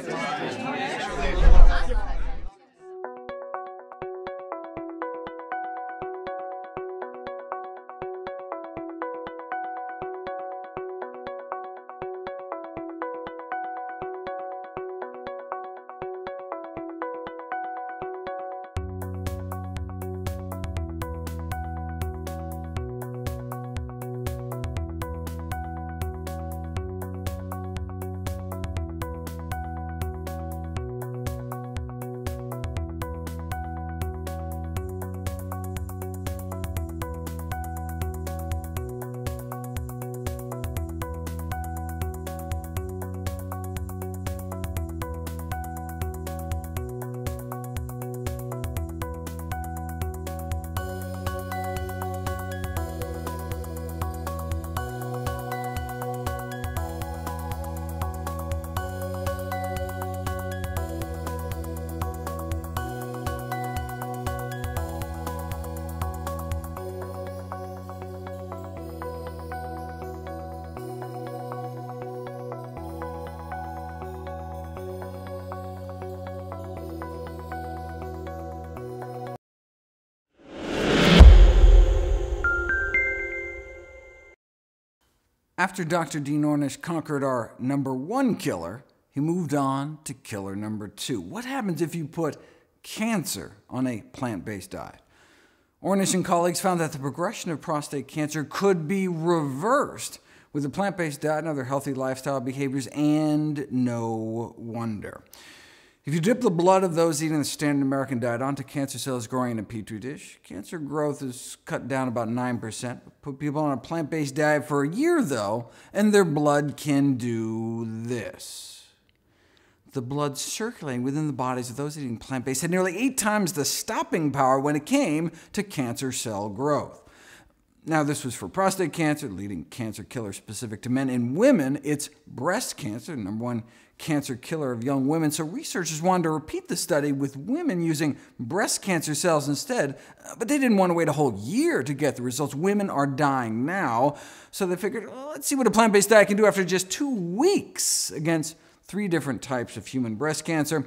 Christ. After Dr. Dean Ornish conquered our number one killer, he moved on to killer number two. What happens if you put cancer on a plant-based diet? Ornish and colleagues found that the progression of prostate cancer could be reversed with a plant-based diet and other healthy lifestyle behaviors, and no wonder. If you dip the blood of those eating the standard American diet onto cancer cells growing in a petri dish, cancer growth is cut down about 9%. Put people on a plant-based diet for a year, though, and their blood can do this. The blood circulating within the bodies of those eating plant-based had nearly eight times the stopping power when it came to cancer cell growth. Now, this was for prostate cancer, leading cancer killer specific to men. In women, it's breast cancer, number one cancer killer of young women, so researchers wanted to repeat the study with women using breast cancer cells instead, uh, but they didn't want to wait a whole year to get the results. Women are dying now, so they figured, well, let's see what a plant-based diet can do after just two weeks against three different types of human breast cancer.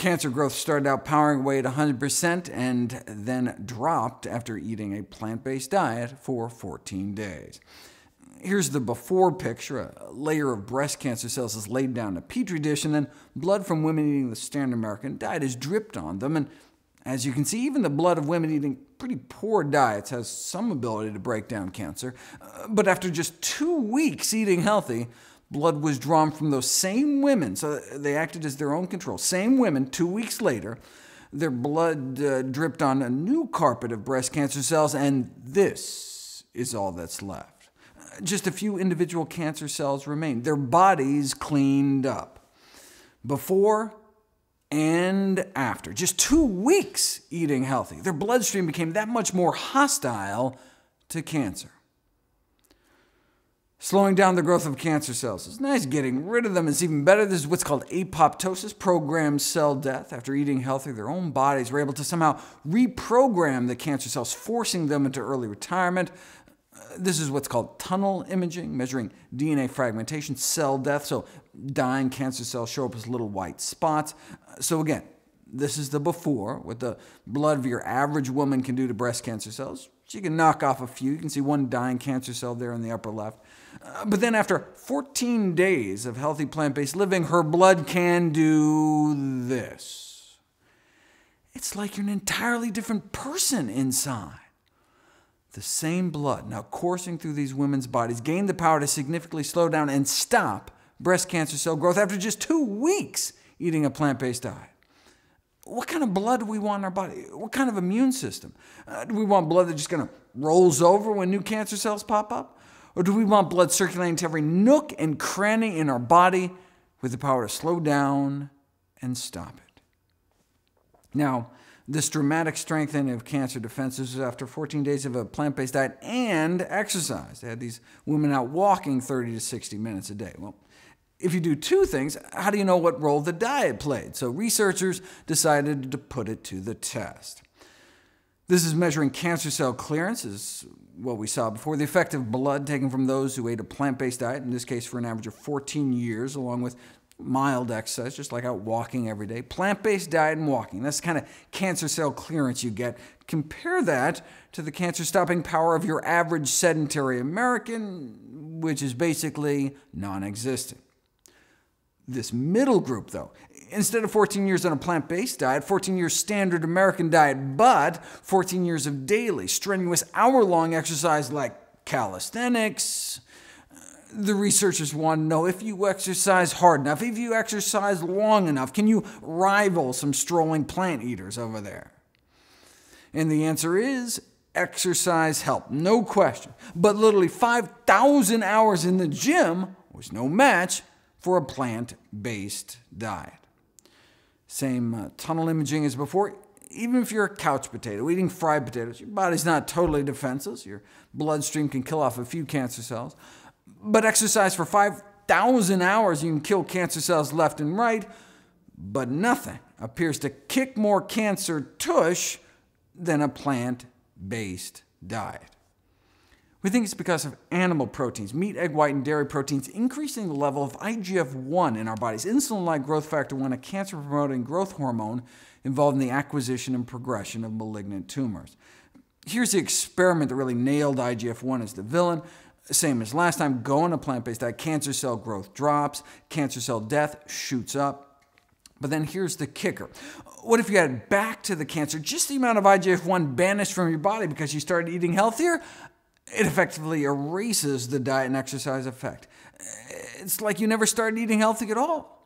Cancer growth started out powering away at 100% and then dropped after eating a plant-based diet for 14 days. Here's the before picture. A layer of breast cancer cells is laid down in a petri dish, and then blood from women eating the standard American diet is dripped on them. And as you can see, even the blood of women eating pretty poor diets has some ability to break down cancer. Uh, but after just two weeks eating healthy, blood was drawn from those same women, so they acted as their own control. Same women, two weeks later, their blood uh, dripped on a new carpet of breast cancer cells, and this is all that's left just a few individual cancer cells remain. Their bodies cleaned up. Before and after, just two weeks eating healthy, their bloodstream became that much more hostile to cancer. Slowing down the growth of cancer cells is nice. Getting rid of them It's even better. This is what's called apoptosis, programmed cell death. After eating healthy, their own bodies were able to somehow reprogram the cancer cells, forcing them into early retirement uh, this is what's called TUNEL imaging, measuring DNA fragmentation, cell death, so dying cancer cells show up as little white spots. Uh, so again, this is the before, what the blood of your average woman can do to breast cancer cells. She can knock off a few. You can see one dying cancer cell there in the upper left. Uh, but then after 14 days of healthy plant-based living, her blood can do this. It's like you're an entirely different person inside. The same blood now coursing through these women's bodies gained the power to significantly slow down and stop breast cancer cell growth after just two weeks eating a plant-based diet. What kind of blood do we want in our body? What kind of immune system? Uh, do we want blood that just kind of rolls over when new cancer cells pop up? Or do we want blood circulating to every nook and cranny in our body with the power to slow down and stop it? Now, this dramatic strengthening of cancer defenses was after 14 days of a plant-based diet and exercise. They had these women out walking 30 to 60 minutes a day. Well, if you do two things, how do you know what role the diet played? So researchers decided to put it to the test. This is measuring cancer cell clearance, what we saw before, the effect of blood taken from those who ate a plant-based diet, in this case for an average of 14 years, along with mild exercise, just like out walking every day, plant-based diet and walking. That's the kind of cancer cell clearance you get. Compare that to the cancer-stopping power of your average sedentary American, which is basically non-existent. This middle group, though, instead of 14 years on a plant-based diet, 14 years standard American diet, but 14 years of daily, strenuous, hour-long exercise like calisthenics, uh, the researchers want to know if you exercise hard enough, if you exercise long enough, can you rival some strolling plant eaters over there? And the answer is exercise helped, no question. But literally 5,000 hours in the gym was no match for a plant-based diet. Same uh, TUNEL imaging as before. Even if you're a couch potato, eating fried potatoes, your body's not totally defenseless. Your bloodstream can kill off a few cancer cells. But exercise for 5,000 hours, you can kill cancer cells left and right, but nothing appears to kick more cancer tush than a plant-based diet. We think it's because of animal proteins, meat, egg white, and dairy proteins, increasing the level of IGF-1 in our bodies, insulin-like growth factor 1, a cancer-promoting growth hormone involved in the acquisition and progression of malignant tumors. Here's the experiment that really nailed IGF-1 as the villain. Same as last time, go on a plant-based diet, cancer cell growth drops, cancer cell death shoots up. But then here's the kicker. What if you add back to the cancer just the amount of IGF-1 banished from your body because you started eating healthier? It effectively erases the diet and exercise effect. It's like you never started eating healthy at all.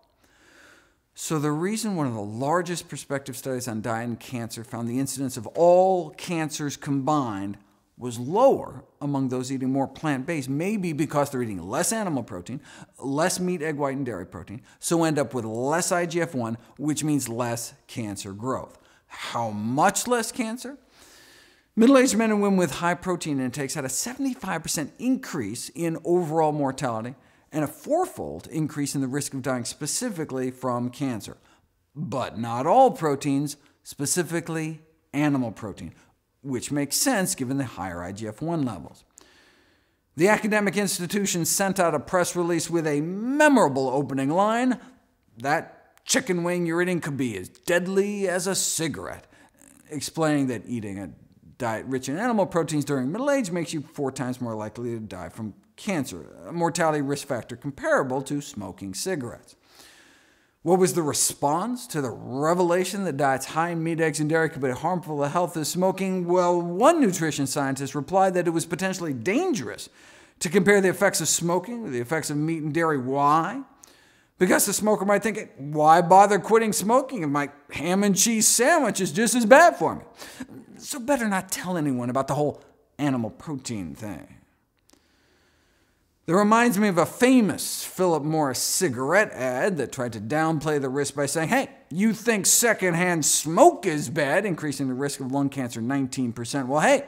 So the reason one of the largest prospective studies on diet and cancer found the incidence of all cancers combined was lower among those eating more plant-based, maybe because they're eating less animal protein, less meat, egg white, and dairy protein, so end up with less IGF-1, which means less cancer growth. How much less cancer? Middle-aged men and women with high protein intakes had a 75% increase in overall mortality and a fourfold increase in the risk of dying specifically from cancer. But not all proteins, specifically animal protein, which makes sense given the higher IGF-1 levels. The academic institution sent out a press release with a memorable opening line, that chicken wing you're eating could be as deadly as a cigarette, explaining that eating a diet rich in animal proteins during middle age makes you four times more likely to die from cancer, a mortality risk factor comparable to smoking cigarettes. What was the response to the revelation that diets high in meat, eggs, and dairy could be harmful to health as smoking? Well, one nutrition scientist replied that it was potentially dangerous to compare the effects of smoking with the effects of meat and dairy. Why? Because the smoker might think, why bother quitting smoking if my ham and cheese sandwich is just as bad for me? So better not tell anyone about the whole animal protein thing. That reminds me of a famous Philip Morris cigarette ad that tried to downplay the risk by saying, hey, you think secondhand smoke is bad, increasing the risk of lung cancer 19%. Well, hey,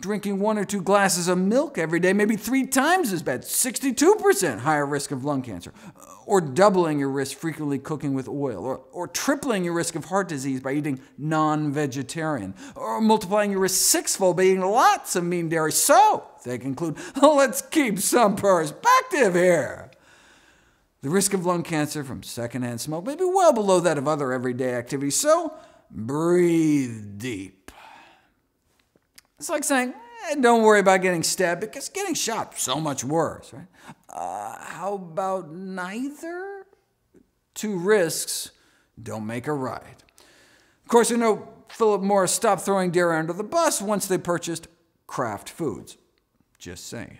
Drinking one or two glasses of milk every day may be three times as bad, 62% higher risk of lung cancer, uh, or doubling your risk frequently cooking with oil, or, or tripling your risk of heart disease by eating non-vegetarian, or multiplying your risk sixfold by eating lots of meat and dairy. So, they conclude, let's keep some perspective here. The risk of lung cancer from secondhand smoke may be well below that of other everyday activities, so breathe deep. It's like saying, eh, don't worry about getting stabbed, because getting shot so much worse. Right? Uh, how about neither? Two risks don't make a right. Of course, you know Philip Morris stopped throwing deer under the bus once they purchased Kraft Foods. Just saying.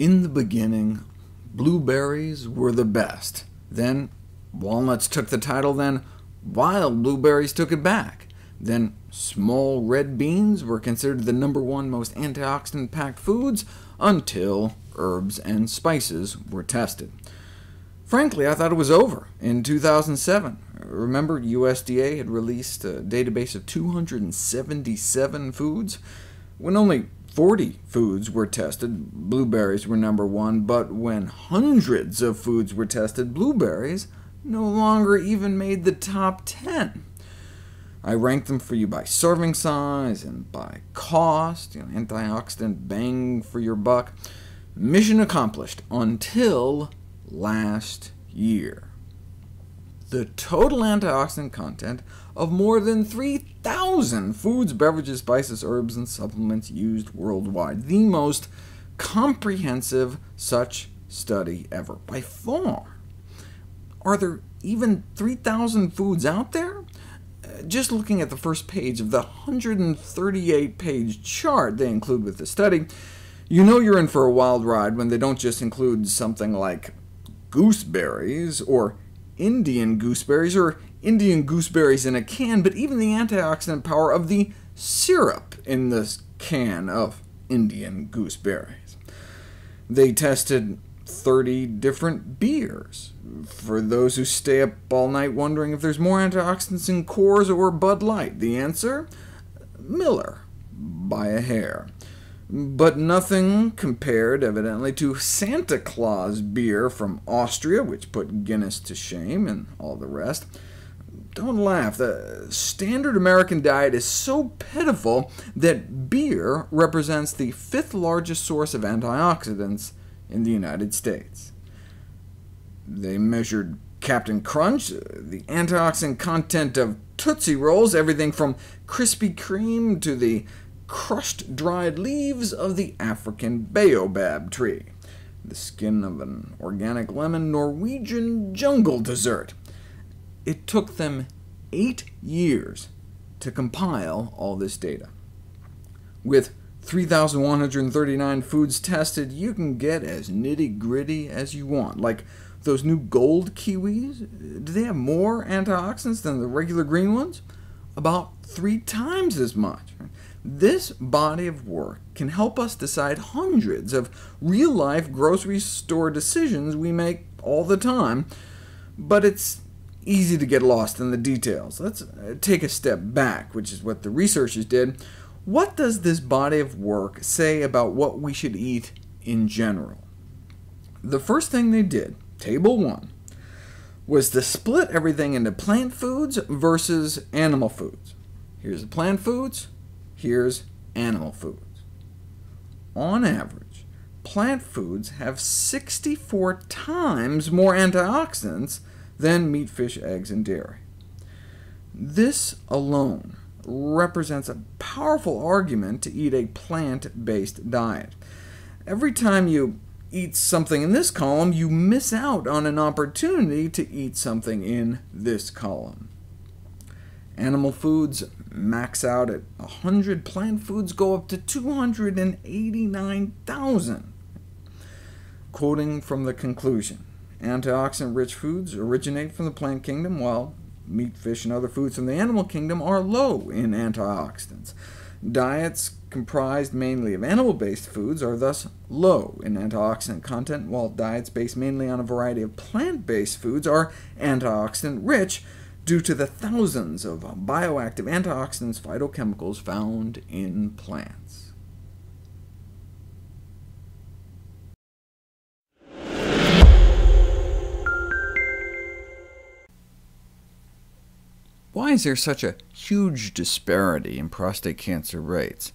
In the beginning, blueberries were the best. Then walnuts took the title, then wild blueberries took it back. Then small red beans were considered the number one most antioxidant-packed foods, until herbs and spices were tested. Frankly, I thought it was over in 2007. Remember, USDA had released a database of 277 foods? When only 40 foods were tested, blueberries were number one, but when hundreds of foods were tested, blueberries no longer even made the top 10. I ranked them for you by serving size and by cost, you know, antioxidant bang for your buck. Mission accomplished until last year. The total antioxidant content of more than 3,000 foods, beverages, spices, herbs, and supplements used worldwide, the most comprehensive such study ever, by far. Are there even 3,000 foods out there? Uh, just looking at the first page of the 138-page chart they include with the study, you know you're in for a wild ride when they don't just include something like gooseberries, or Indian gooseberries, or Indian gooseberries in a can, but even the antioxidant power of the syrup in this can of Indian gooseberries. They tested 30 different beers, for those who stay up all night wondering if there's more antioxidants in Coors or Bud Light, the answer? Miller, by a hair. But nothing compared, evidently, to Santa Claus beer from Austria, which put Guinness to shame, and all the rest. Don't laugh. The standard American diet is so pitiful that beer represents the fifth largest source of antioxidants in the United States. They measured Captain Crunch, uh, the antioxidant content of Tootsie Rolls, everything from Krispy Kreme to the crushed dried leaves of the African baobab tree, the skin of an organic lemon Norwegian jungle dessert. It took them eight years to compile all this data. With 3,139 foods tested, you can get as nitty-gritty as you want, like those new gold kiwis, do they have more antioxidants than the regular green ones? About three times as much. This body of work can help us decide hundreds of real-life grocery store decisions we make all the time, but it's easy to get lost in the details. Let's uh, take a step back, which is what the researchers did. What does this body of work say about what we should eat in general? The first thing they did Table 1, was to split everything into plant foods versus animal foods. Here's the plant foods, here's animal foods. On average, plant foods have 64 times more antioxidants than meat, fish, eggs, and dairy. This alone represents a powerful argument to eat a plant-based diet. Every time you eat something in this column, you miss out on an opportunity to eat something in this column. Animal foods max out at 100, plant foods go up to 289,000. Quoting from the conclusion, antioxidant-rich foods originate from the plant kingdom, while meat, fish, and other foods from the animal kingdom are low in antioxidants. Diets comprised mainly of animal-based foods are thus low in antioxidant content, while diets based mainly on a variety of plant-based foods are antioxidant-rich, due to the thousands of bioactive antioxidants phytochemicals found in plants. Why is there such a huge disparity in prostate cancer rates?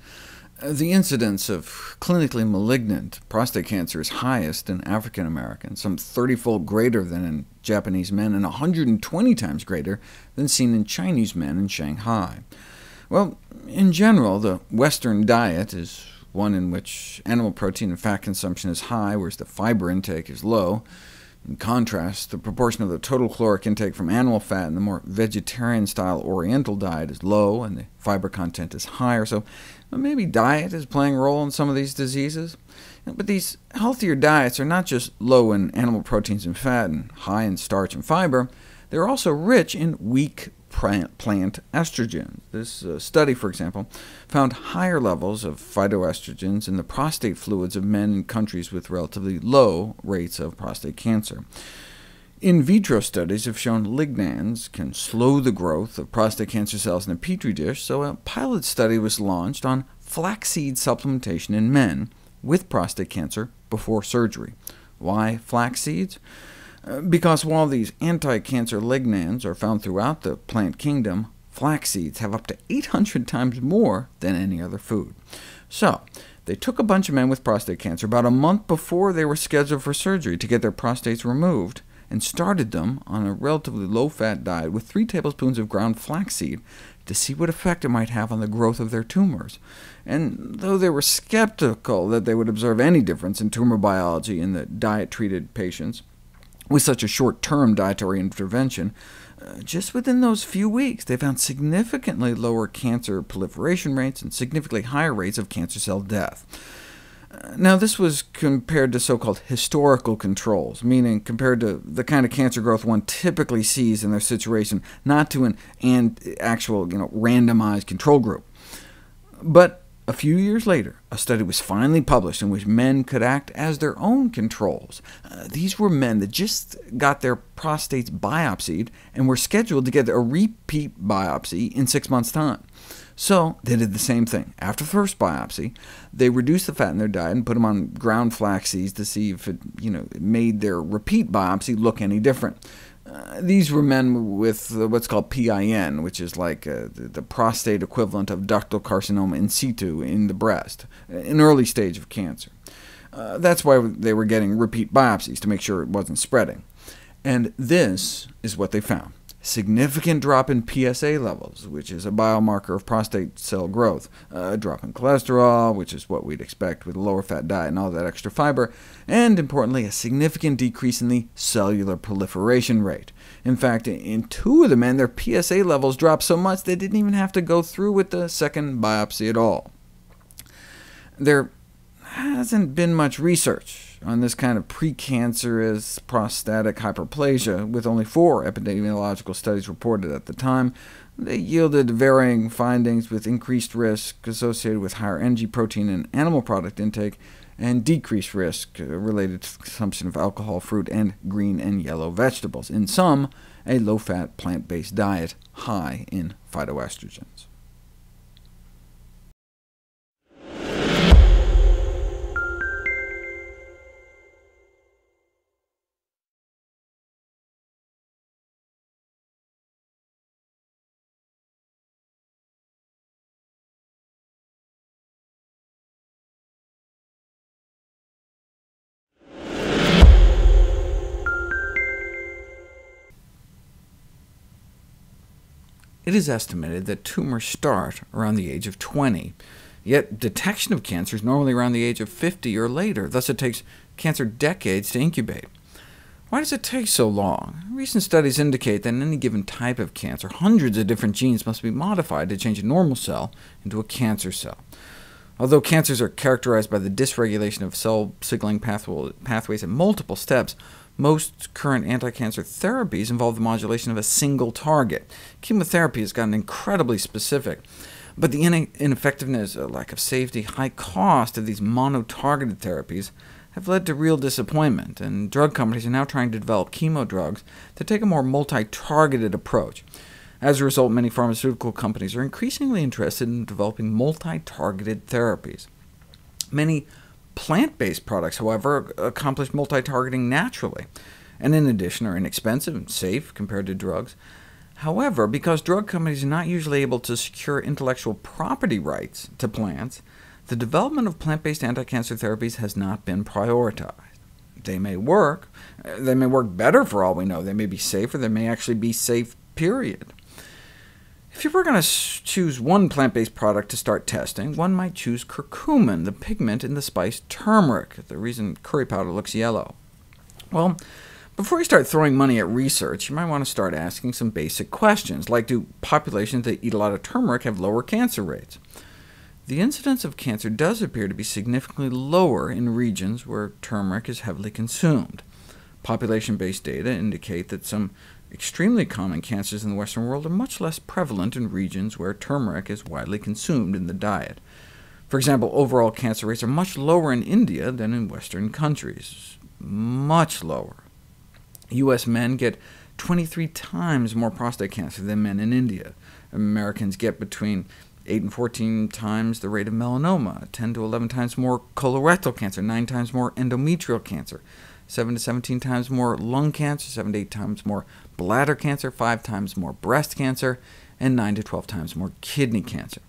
Uh, the incidence of clinically malignant prostate cancer is highest in African Americans, some 30-fold greater than in Japanese men, and 120 times greater than seen in Chinese men in Shanghai. Well, in general, the Western diet is one in which animal protein and fat consumption is high, whereas the fiber intake is low. In contrast, the proportion of the total caloric intake from animal fat in the more vegetarian-style Oriental diet is low, and the fiber content is higher, so maybe diet is playing a role in some of these diseases. But these healthier diets are not just low in animal proteins and fat and high in starch and fiber, they're also rich in weak plant estrogens. This uh, study, for example, found higher levels of phytoestrogens in the prostate fluids of men in countries with relatively low rates of prostate cancer. In vitro studies have shown lignans can slow the growth of prostate cancer cells in a petri dish, so a pilot study was launched on flaxseed supplementation in men with prostate cancer before surgery. Why flax seeds? Because while these anti-cancer lignans are found throughout the plant kingdom, flax seeds have up to 800 times more than any other food. So, they took a bunch of men with prostate cancer about a month before they were scheduled for surgery to get their prostates removed, and started them on a relatively low-fat diet with 3 tablespoons of ground flaxseed to see what effect it might have on the growth of their tumors. And though they were skeptical that they would observe any difference in tumor biology in the diet-treated patients, with such a short-term dietary intervention, uh, just within those few weeks they found significantly lower cancer proliferation rates and significantly higher rates of cancer cell death. Now, this was compared to so-called historical controls, meaning compared to the kind of cancer growth one typically sees in their situation, not to an and actual you know, randomized control group. But a few years later, a study was finally published in which men could act as their own controls. Uh, these were men that just got their prostates biopsied and were scheduled to get a repeat biopsy in six months' time. So they did the same thing. After the first biopsy, they reduced the fat in their diet and put them on ground flax seeds to see if it, you know, made their repeat biopsy look any different. Uh, these were men with uh, what's called PIN, which is like uh, the, the, prostate equivalent of ductal carcinoma in situ in the breast, an early stage of cancer. Uh, that's why they were getting repeat biopsies, to make sure it wasn't spreading. And this is what they found significant drop in PSA levels, which is a biomarker of prostate cell growth, a drop in cholesterol, which is what we'd expect with a lower fat diet and all that extra fiber, and importantly, a significant decrease in the cellular proliferation rate. In fact, in two of the men, their PSA levels dropped so much they didn't even have to go through with the second biopsy at all. There hasn't been much research on this kind of precancerous prostatic hyperplasia, with only four epidemiological studies reported at the time. They yielded varying findings with increased risk associated with higher NG protein and animal product intake, and decreased risk uh, related to consumption of alcohol, fruit, and green and yellow vegetables. In sum, a low-fat, plant-based diet high in phytoestrogens. It is estimated that tumors start around the age of 20, yet detection of cancer is normally around the age of 50 or later, thus it takes cancer decades to incubate. Why does it take so long? Recent studies indicate that in any given type of cancer, hundreds of different genes must be modified to change a normal cell into a cancer cell. Although cancers are characterized by the dysregulation of cell signaling pathways at multiple steps, most current anti-cancer therapies involve the modulation of a single target. Chemotherapy has gotten incredibly specific, but the ineffectiveness, uh, lack of safety, high cost of these mono-targeted therapies have led to real disappointment, and drug companies are now trying to develop chemo drugs that take a more multi-targeted approach. As a result, many pharmaceutical companies are increasingly interested in developing multi-targeted therapies. Many Plant-based products, however, accomplish multi-targeting naturally, and in addition are inexpensive and safe compared to drugs. However, because drug companies are not usually able to secure intellectual property rights to plants, the development of plant-based anti-cancer therapies has not been prioritized. They may work. They may work better for all we know. They may be safer. They may actually be safe, period. If you were going to choose one plant-based product to start testing, one might choose curcumin, the pigment in the spice turmeric, the reason curry powder looks yellow. Well, before you start throwing money at research, you might want to start asking some basic questions, like do populations that eat a lot of turmeric have lower cancer rates? The incidence of cancer does appear to be significantly lower in regions where turmeric is heavily consumed. Population-based data indicate that some Extremely common cancers in the Western world are much less prevalent in regions where turmeric is widely consumed in the diet. For example, overall cancer rates are much lower in India than in Western countries. Much lower. U.S. men get 23 times more prostate cancer than men in India. Americans get between 8 and 14 times the rate of melanoma, 10 to 11 times more colorectal cancer, 9 times more endometrial cancer, 7 to 17 times more lung cancer, 7 to 8 times more bladder cancer, 5 times more breast cancer, and 9 to 12 times more kidney cancer.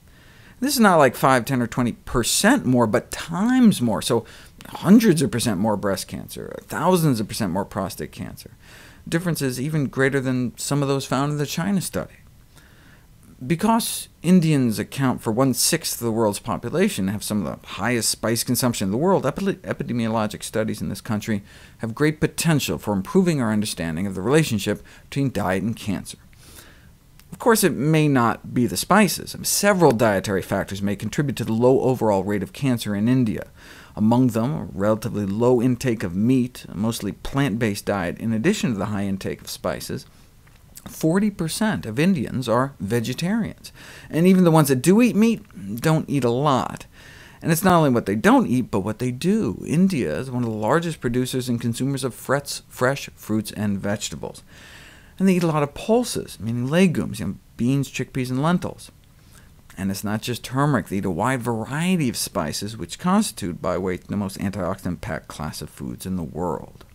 This is not like 5, 10, or 20% more, but times more, so hundreds of percent more breast cancer, thousands of percent more prostate cancer. Differences even greater than some of those found in the China study. Because Indians account for one-sixth of the world's population and have some of the highest spice consumption in the world, epidemiologic studies in this country have great potential for improving our understanding of the relationship between diet and cancer. Of course, it may not be the spices. Several dietary factors may contribute to the low overall rate of cancer in India. Among them, a relatively low intake of meat, a mostly plant-based diet, in addition to the high intake of spices, 40% of Indians are vegetarians, and even the ones that do eat meat don't eat a lot. And it's not only what they don't eat, but what they do. India is one of the largest producers and consumers of fresh fruits and vegetables. And they eat a lot of pulses, meaning legumes, you know, beans, chickpeas, and lentils. And it's not just turmeric. They eat a wide variety of spices, which constitute, by weight, the most antioxidant-packed class of foods in the world.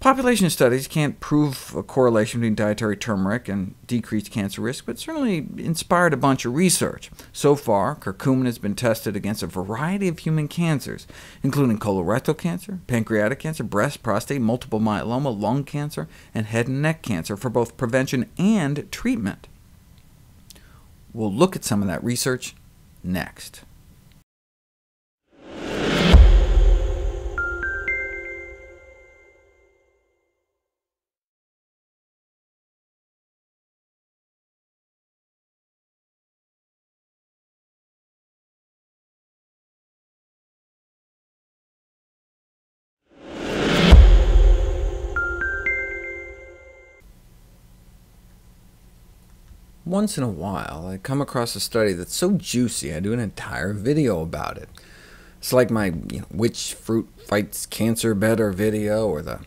Population studies can't prove a correlation between dietary turmeric and decreased cancer risk, but certainly inspired a bunch of research. So far, curcumin has been tested against a variety of human cancers, including colorectal cancer, pancreatic cancer, breast, prostate, multiple myeloma, lung cancer, and head and neck cancer for both prevention and treatment. We'll look at some of that research next. Once in a while, I come across a study that's so juicy I do an entire video about it. It's like my you know, which fruit fights cancer better video, or the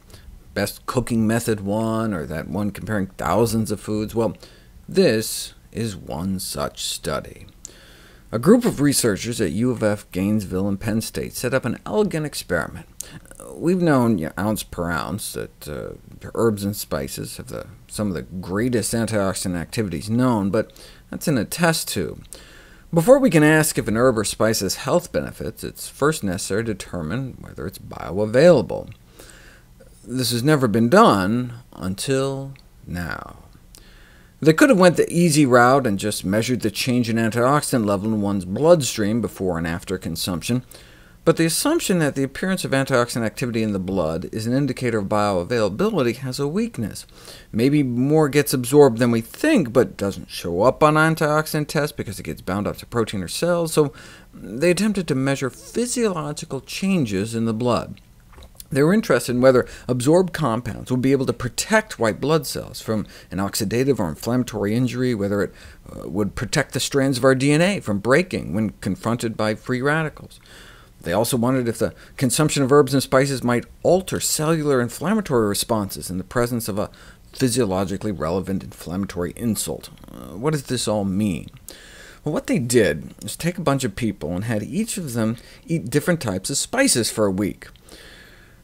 best cooking method one, or that one comparing thousands of foods. Well, this is one such study. A group of researchers at U of F, Gainesville, and Penn State set up an elegant experiment. We've known you know, ounce per ounce that uh, herbs and spices have the, some of the greatest antioxidant activities known, but that's in a test tube. Before we can ask if an herb or spice has health benefits, it's first necessary to determine whether it's bioavailable. This has never been done until now. They could have went the easy route and just measured the change in antioxidant level in one's bloodstream before and after consumption, but the assumption that the appearance of antioxidant activity in the blood is an indicator of bioavailability has a weakness. Maybe more gets absorbed than we think, but doesn't show up on antioxidant tests because it gets bound up to protein or cells, so they attempted to measure physiological changes in the blood. They were interested in whether absorbed compounds would be able to protect white blood cells from an oxidative or inflammatory injury, whether it uh, would protect the strands of our DNA from breaking when confronted by free radicals. They also wondered if the consumption of herbs and spices might alter cellular inflammatory responses in the presence of a physiologically relevant inflammatory insult. Uh, what does this all mean? Well, what they did was take a bunch of people and had each of them eat different types of spices for a week.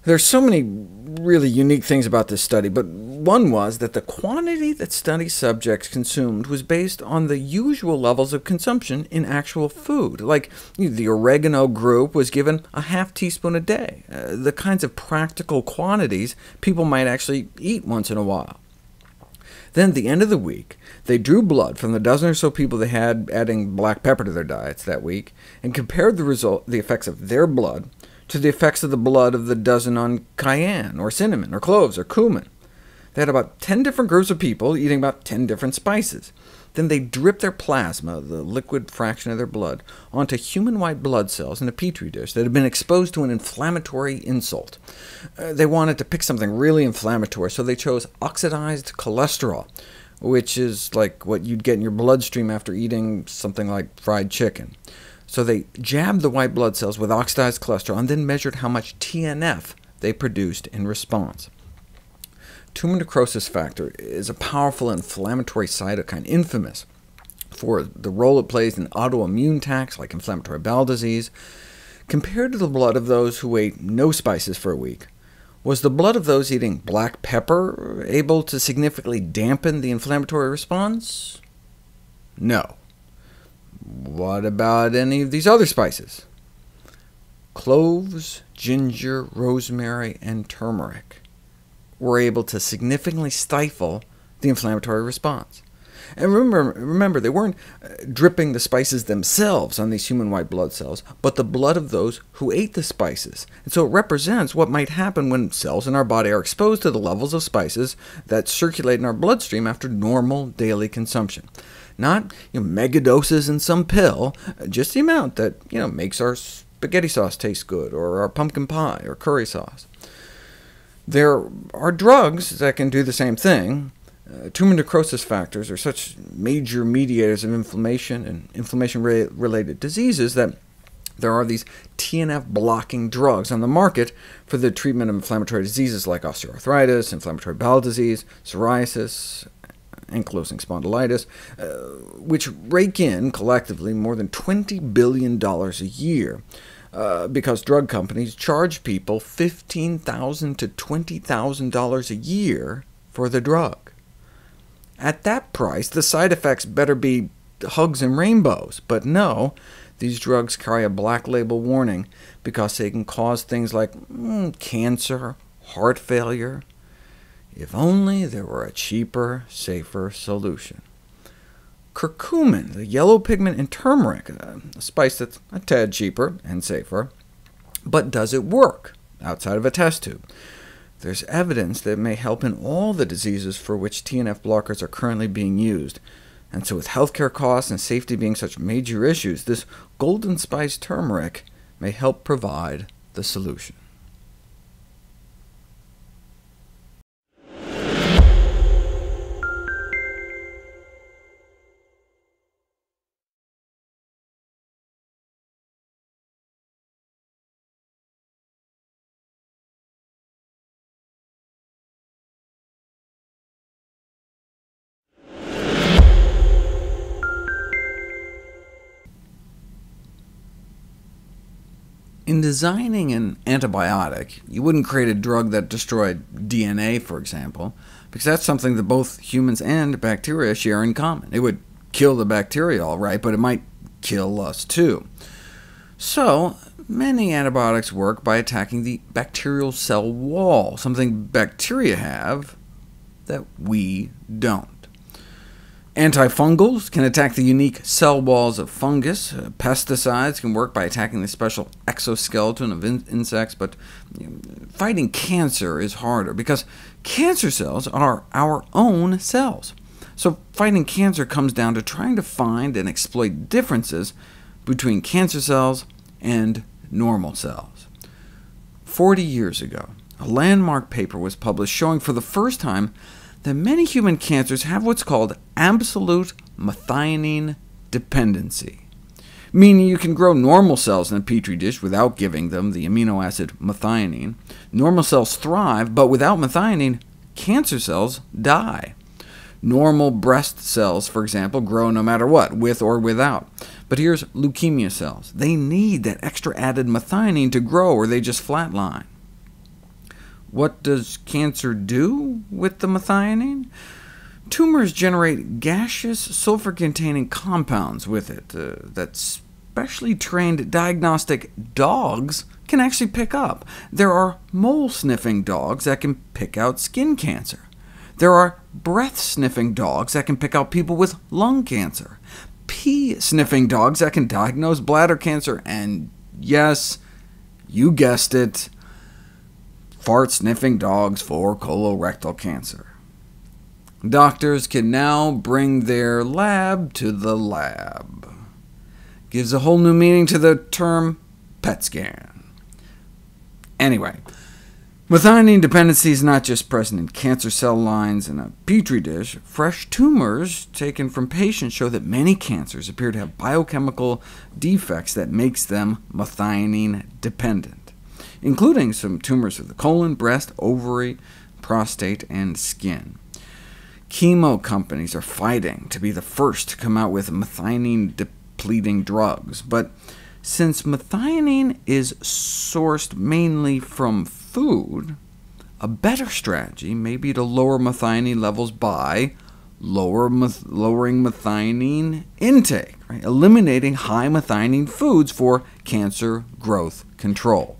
There's so many really unique things about this study, but one was that the quantity that study subjects consumed was based on the usual levels of consumption in actual food. Like, the oregano group was given a half teaspoon a day, uh, the kinds of practical quantities people might actually eat once in a while. Then, at the end of the week, they drew blood from the dozen or so people they had adding black pepper to their diets that week, and compared the, result, the effects of their blood to the effects of the blood of the dozen on cayenne, or cinnamon, or cloves, or cumin. They had about 10 different groups of people eating about 10 different spices. Then they dripped their plasma, the liquid fraction of their blood, onto human white blood cells in a petri dish that had been exposed to an inflammatory insult. Uh, they wanted to pick something really inflammatory, so they chose oxidized cholesterol, which is like what you'd get in your bloodstream after eating something like fried chicken. So they jabbed the white blood cells with oxidized cholesterol, and then measured how much TNF they produced in response. Tumor necrosis factor is a powerful inflammatory cytokine, infamous for the role it plays in autoimmune attacks like inflammatory bowel disease, compared to the blood of those who ate no spices for a week, was the blood of those eating black pepper able to significantly dampen the inflammatory response? No. What about any of these other spices? Cloves, ginger, rosemary, and turmeric were able to significantly stifle the inflammatory response. And remember, remember, they weren't uh, dripping the spices themselves on these human white blood cells, but the blood of those who ate the spices. And so it represents what might happen when cells in our body are exposed to the levels of spices that circulate in our bloodstream after normal daily consumption. Not you know, megadoses in some pill, just the amount that you know, makes our spaghetti sauce taste good, or our pumpkin pie, or curry sauce. There are drugs that can do the same thing. Uh, tumor necrosis factors are such major mediators of inflammation and inflammation-related diseases that there are these TNF-blocking drugs on the market for the treatment of inflammatory diseases like osteoarthritis, inflammatory bowel disease, psoriasis, ankylosing spondylitis, uh, which rake in, collectively, more than $20 billion a year. Uh, because drug companies charge people 15,000 to $20,000 a year for the drug. At that price, the side effects better be hugs and rainbows, but no, these drugs carry a black label warning because they can cause things like mm, cancer, heart failure. If only there were a cheaper, safer solution curcumin, the yellow pigment in turmeric, uh, a spice that's a tad cheaper and safer. But does it work outside of a test tube? There's evidence that it may help in all the diseases for which TNF blockers are currently being used. And so with healthcare costs and safety being such major issues, this golden spice turmeric may help provide the solution. In designing an antibiotic, you wouldn't create a drug that destroyed DNA, for example, because that's something that both humans and bacteria share in common. It would kill the bacteria all right, but it might kill us too. So, many antibiotics work by attacking the bacterial cell wall, something bacteria have that we don't. Antifungals can attack the unique cell walls of fungus. Uh, pesticides can work by attacking the special exoskeleton of in insects, but fighting cancer is harder, because cancer cells are our own cells. So fighting cancer comes down to trying to find and exploit differences between cancer cells and normal cells. Forty years ago, a landmark paper was published showing for the first time that many human cancers have what's called absolute methionine dependency, meaning you can grow normal cells in a petri dish without giving them the amino acid methionine. Normal cells thrive, but without methionine, cancer cells die. Normal breast cells, for example, grow no matter what, with or without. But here's leukemia cells. They need that extra added methionine to grow, or they just flatline. What does cancer do with the methionine? Tumors generate gaseous sulfur-containing compounds with it uh, that specially trained diagnostic dogs can actually pick up. There are mole-sniffing dogs that can pick out skin cancer. There are breath-sniffing dogs that can pick out people with lung cancer. Pee-sniffing dogs that can diagnose bladder cancer, and yes, you guessed it, fart-sniffing dogs for colorectal cancer. Doctors can now bring their lab to the lab. Gives a whole new meaning to the term PET scan. Anyway, methionine dependency is not just present in cancer cell lines in a petri dish. Fresh tumors taken from patients show that many cancers appear to have biochemical defects that makes them methionine dependent, including some tumors of the colon, breast, ovary, prostate, and skin. Chemo companies are fighting to be the first to come out with methionine-depleting drugs, but since methionine is sourced mainly from food, a better strategy may be to lower methionine levels by lower meth lowering methionine intake, right? eliminating high methionine foods for cancer growth control.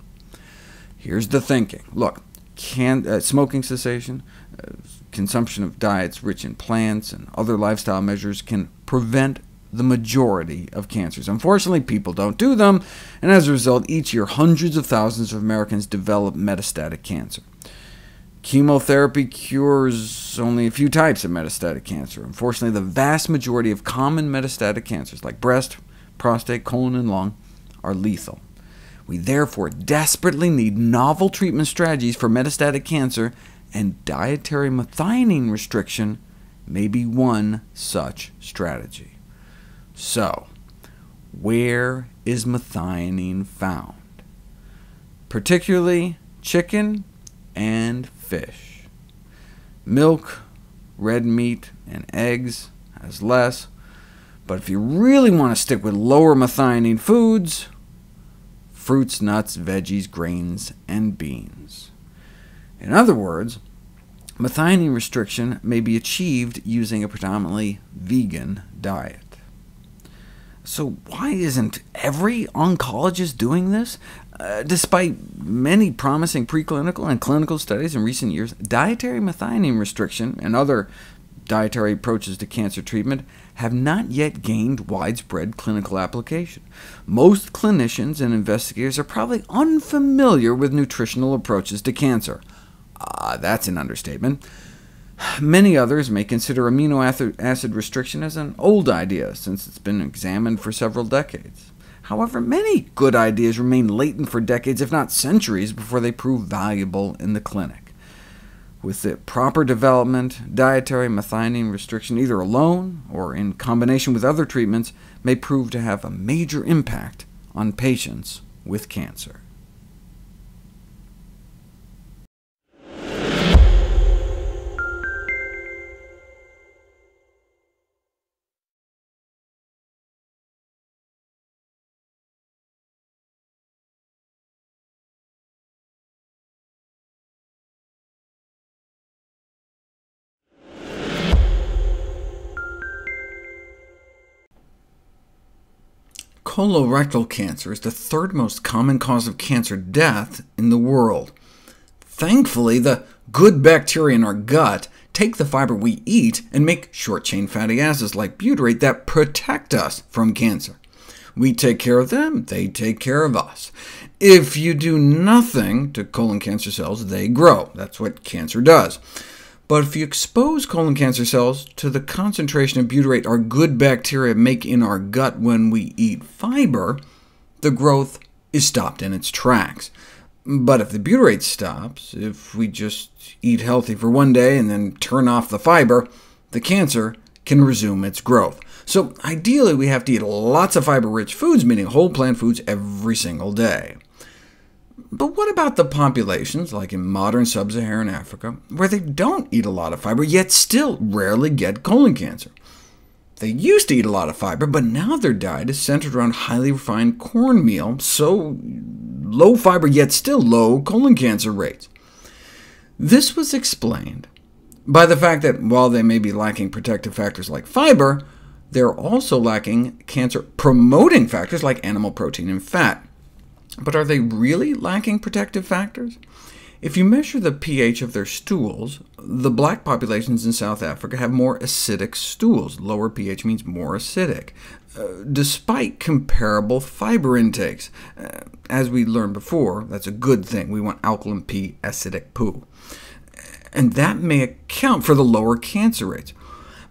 Here's the thinking. Look, can, uh, smoking cessation, uh, consumption of diets rich in plants, and other lifestyle measures can prevent the majority of cancers. Unfortunately, people don't do them, and as a result, each year hundreds of thousands of Americans develop metastatic cancer. Chemotherapy cures only a few types of metastatic cancer. Unfortunately, the vast majority of common metastatic cancers, like breast, prostate, colon, and lung, are lethal. We therefore desperately need novel treatment strategies for metastatic cancer, and dietary methionine restriction may be one such strategy. So, where is methionine found? Particularly chicken and fish. Milk, red meat, and eggs has less, but if you really want to stick with lower methionine foods, fruits, nuts, veggies, grains, and beans. In other words, methionine restriction may be achieved using a predominantly vegan diet. So why isn't every oncologist doing this? Uh, despite many promising preclinical and clinical studies in recent years, dietary methionine restriction and other dietary approaches to cancer treatment have not yet gained widespread clinical application. Most clinicians and investigators are probably unfamiliar with nutritional approaches to cancer. Ah, uh, that's an understatement. Many others may consider amino acid restriction as an old idea, since it's been examined for several decades. However, many good ideas remain latent for decades, if not centuries, before they prove valuable in the clinic. With the proper development, dietary methionine restriction, either alone or in combination with other treatments, may prove to have a major impact on patients with cancer. Colorectal cancer is the third most common cause of cancer death in the world. Thankfully, the good bacteria in our gut take the fiber we eat and make short-chain fatty acids like butyrate that protect us from cancer. We take care of them, they take care of us. If you do nothing to colon cancer cells, they grow. That's what cancer does. But if you expose colon cancer cells to the concentration of butyrate our good bacteria make in our gut when we eat fiber, the growth is stopped in its tracks. But if the butyrate stops, if we just eat healthy for one day and then turn off the fiber, the cancer can resume its growth. So ideally, we have to eat lots of fiber-rich foods, meaning whole plant foods, every single day. But what about the populations, like in modern sub-Saharan Africa, where they don't eat a lot of fiber, yet still rarely get colon cancer? They used to eat a lot of fiber, but now their diet is centered around highly refined cornmeal, so low fiber yet still low colon cancer rates. This was explained by the fact that while they may be lacking protective factors like fiber, they're also lacking cancer-promoting factors like animal protein and fat. But are they really lacking protective factors? If you measure the pH of their stools, the black populations in South Africa have more acidic stools. Lower pH means more acidic, uh, despite comparable fiber intakes. Uh, as we learned before, that's a good thing. We want alkaline P, acidic poo. And that may account for the lower cancer rates.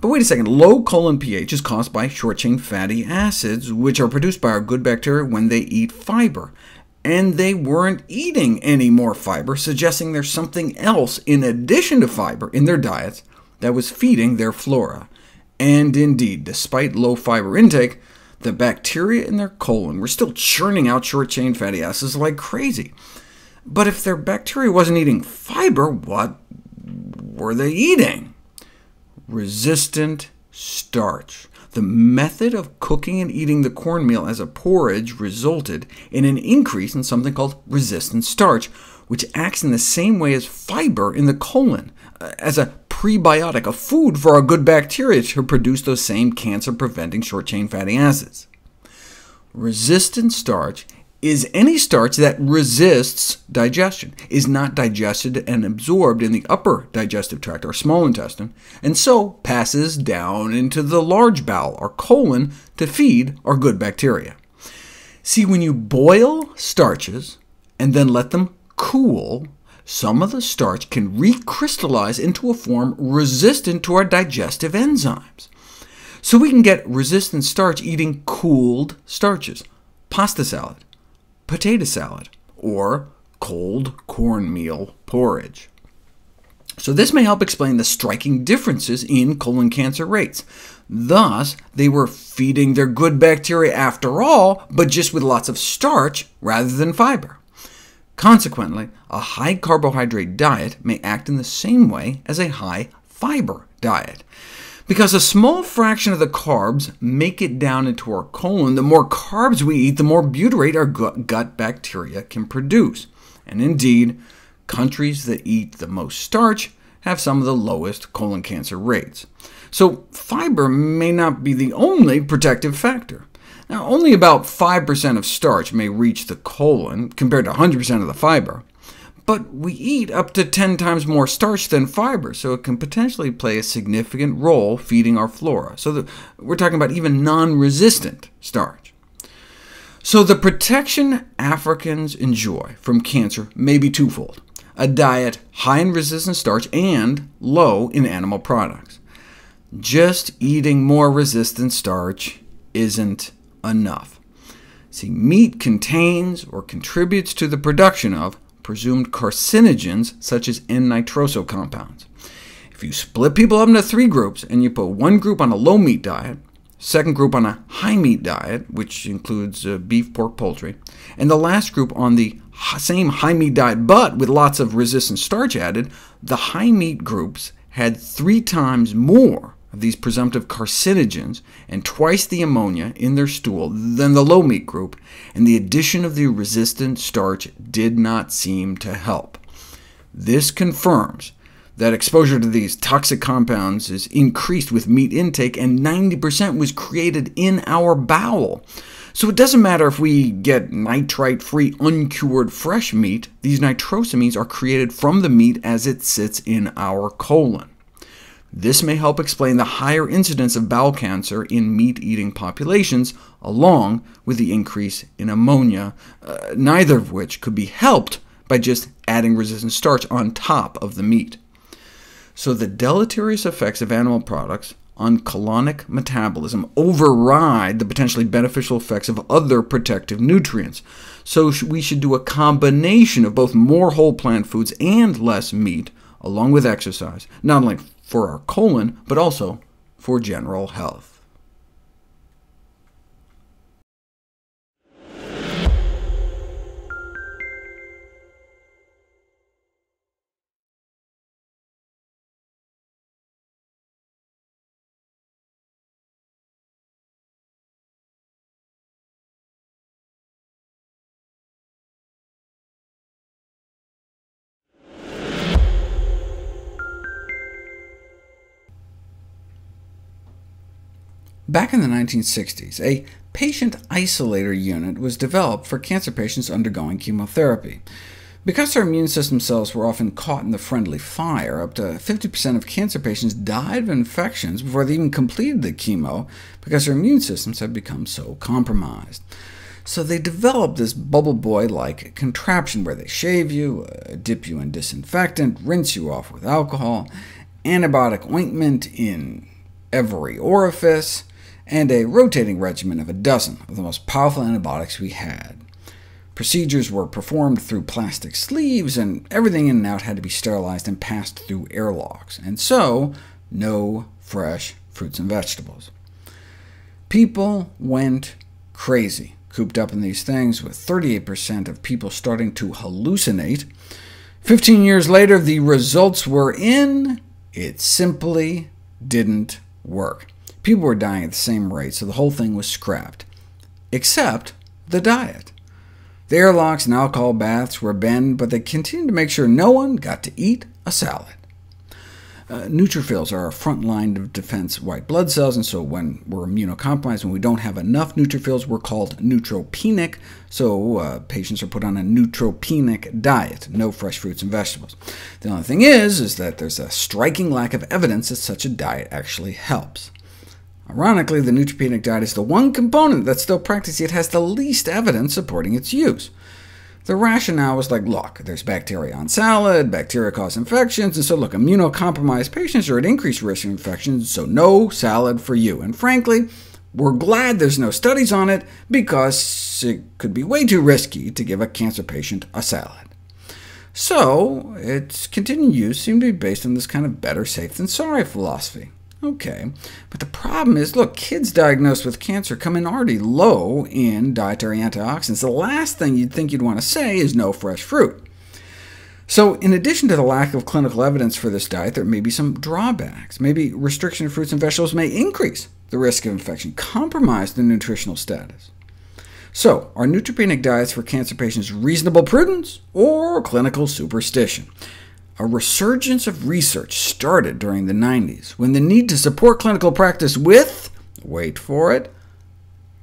But wait a second, low colon pH is caused by short-chain fatty acids, which are produced by our good bacteria when they eat fiber and they weren't eating any more fiber, suggesting there's something else in addition to fiber in their diets that was feeding their flora. And indeed, despite low fiber intake, the bacteria in their colon were still churning out short-chain fatty acids like crazy. But if their bacteria wasn't eating fiber, what were they eating? resistant starch. The method of cooking and eating the cornmeal as a porridge resulted in an increase in something called resistant starch, which acts in the same way as fiber in the colon, uh, as a prebiotic, a food for our good bacteria to produce those same cancer-preventing short-chain fatty acids. Resistant starch is any starch that resists digestion, is not digested and absorbed in the upper digestive tract, or small intestine, and so passes down into the large bowel, or colon, to feed our good bacteria. See, when you boil starches and then let them cool, some of the starch can recrystallize into a form resistant to our digestive enzymes. So we can get resistant starch eating cooled starches, pasta salad, potato salad, or cold cornmeal porridge. So this may help explain the striking differences in colon cancer rates. Thus, they were feeding their good bacteria after all, but just with lots of starch rather than fiber. Consequently, a high-carbohydrate diet may act in the same way as a high-fiber diet. Because a small fraction of the carbs make it down into our colon, the more carbs we eat, the more butyrate our gut bacteria can produce. And indeed, countries that eat the most starch have some of the lowest colon cancer rates. So fiber may not be the only protective factor. Now, only about 5% of starch may reach the colon, compared to 100% of the fiber. But we eat up to 10 times more starch than fiber, so it can potentially play a significant role feeding our flora. So we're talking about even non-resistant starch. So the protection Africans enjoy from cancer may be twofold, a diet high in resistant starch and low in animal products. Just eating more resistant starch isn't enough. See, meat contains or contributes to the production of presumed carcinogens such as N-nitroso compounds. If you split people up into three groups, and you put one group on a low-meat diet, second group on a high-meat diet, which includes uh, beef, pork, poultry, and the last group on the same high-meat diet, but with lots of resistant starch added, the high-meat groups had three times more of these presumptive carcinogens and twice the ammonia in their stool than the low-meat group, and the addition of the resistant starch did not seem to help. This confirms that exposure to these toxic compounds is increased with meat intake, and 90% was created in our bowel. So it doesn't matter if we get nitrite-free, uncured fresh meat, these nitrosamines are created from the meat as it sits in our colon. This may help explain the higher incidence of bowel cancer in meat-eating populations, along with the increase in ammonia, uh, neither of which could be helped by just adding resistant starch on top of the meat. So the deleterious effects of animal products on colonic metabolism override the potentially beneficial effects of other protective nutrients. So we should do a combination of both more whole plant foods and less meat, along with exercise, not only for our colon, but also for general health. Back in the 1960s, a patient isolator unit was developed for cancer patients undergoing chemotherapy. Because our immune system cells were often caught in the friendly fire, up to 50% of cancer patients died of infections before they even completed the chemo, because their immune systems had become so compromised. So they developed this bubble boy-like contraption where they shave you, uh, dip you in disinfectant, rinse you off with alcohol, antibiotic ointment in every orifice, and a rotating regimen of a dozen of the most powerful antibiotics we had. Procedures were performed through plastic sleeves, and everything in and out had to be sterilized and passed through airlocks, and so no fresh fruits and vegetables. People went crazy, cooped up in these things, with 38% of people starting to hallucinate. Fifteen years later, the results were in. It simply didn't work. People were dying at the same rate, so the whole thing was scrapped, except the diet. The airlocks and alcohol baths were banned, but they continued to make sure no one got to eat a salad. Uh, neutrophils are a front line of defense white blood cells, and so when we're immunocompromised, when we don't have enough neutrophils, we're called neutropenic, so uh, patients are put on a neutropenic diet, no fresh fruits and vegetables. The only thing is, is that there's a striking lack of evidence that such a diet actually helps. Ironically, the neutropenic diet is the one component that's still practiced, yet has the least evidence supporting its use. The rationale was like, look, there's bacteria on salad, bacteria cause infections, and so look, immunocompromised patients are at increased risk of infections, so no salad for you. And frankly, we're glad there's no studies on it, because it could be way too risky to give a cancer patient a salad. So its continued use seemed to be based on this kind of better safe than sorry philosophy. OK, but the problem is, look, kids diagnosed with cancer come in already low in dietary antioxidants. The last thing you'd think you'd want to say is no fresh fruit. So in addition to the lack of clinical evidence for this diet, there may be some drawbacks. Maybe restriction of fruits and vegetables may increase the risk of infection, compromise the nutritional status. So, are neutropenic diets for cancer patients reasonable prudence or clinical superstition? A resurgence of research started during the 90s, when the need to support clinical practice with, wait for it,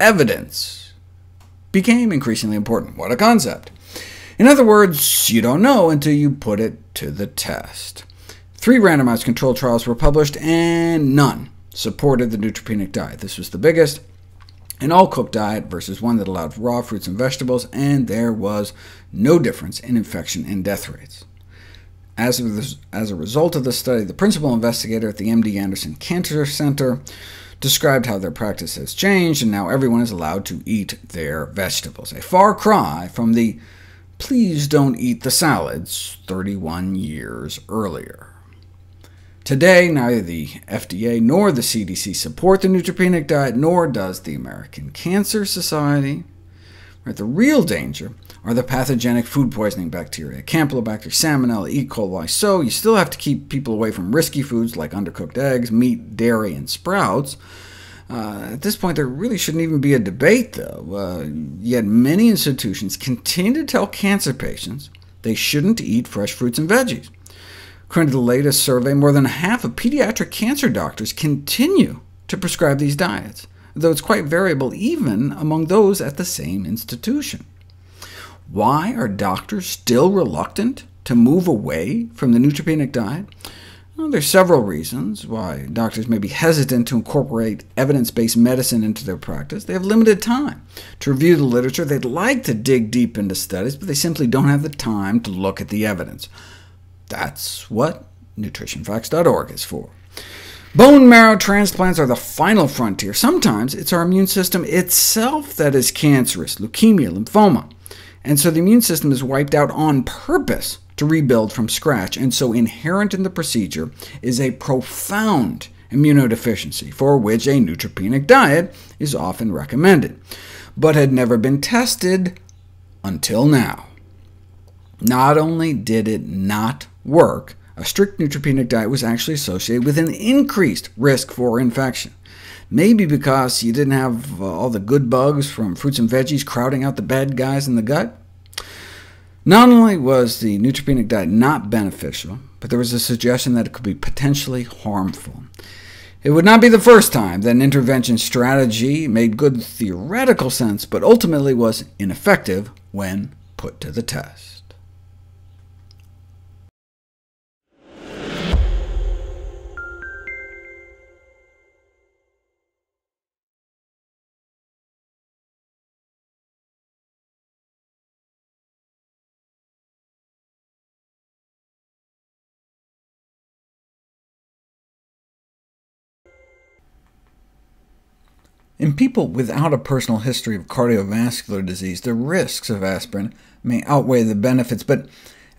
evidence became increasingly important. What a concept! In other words, you don't know until you put it to the test. Three randomized controlled trials were published, and none supported the neutropenic diet. This was the biggest, an all-cooked diet versus one that allowed raw fruits and vegetables, and there was no difference in infection and death rates. As a, result of the study, the principal investigator at the MD Anderson Cancer Center described how their practice has changed, and now everyone is allowed to eat their vegetables, a far cry from the please don't eat the salads 31 years earlier. Today, neither the FDA nor the CDC support the neutropenic diet, nor does the American Cancer Society. The real danger are the pathogenic food poisoning bacteria, Campylobacter, Salmonella, E. coli, so you still have to keep people away from risky foods like undercooked eggs, meat, dairy, and sprouts. Uh, at this point, there really shouldn't even be a debate, though. Uh, yet many institutions continue to tell cancer patients they shouldn't eat fresh fruits and veggies. According to the latest survey, more than half of pediatric cancer doctors continue to prescribe these diets, though it's quite variable even among those at the same institution. Why are doctors still reluctant to move away from the neutropenic diet? Well, are several reasons why doctors may be hesitant to incorporate evidence-based medicine into their practice. They have limited time to review the literature. They'd like to dig deep into studies, but they simply don't have the time to look at the evidence. That's what nutritionfacts.org is for. Bone marrow transplants are the final frontier. Sometimes it's our immune system itself that is cancerous, leukemia, lymphoma and so the immune system is wiped out on purpose to rebuild from scratch, and so inherent in the procedure is a profound immunodeficiency, for which a neutropenic diet is often recommended, but had never been tested until now. Not only did it not work, a strict neutropenic diet was actually associated with an increased risk for infection. Maybe because you didn't have uh, all the good bugs from fruits and veggies crowding out the bad guys in the gut? Not only was the neutropenic diet not beneficial, but there was a suggestion that it could be potentially harmful. It would not be the first time that an intervention strategy made good theoretical sense, but ultimately was ineffective when put to the test. In people without a personal history of cardiovascular disease, the risks of aspirin may outweigh the benefits, but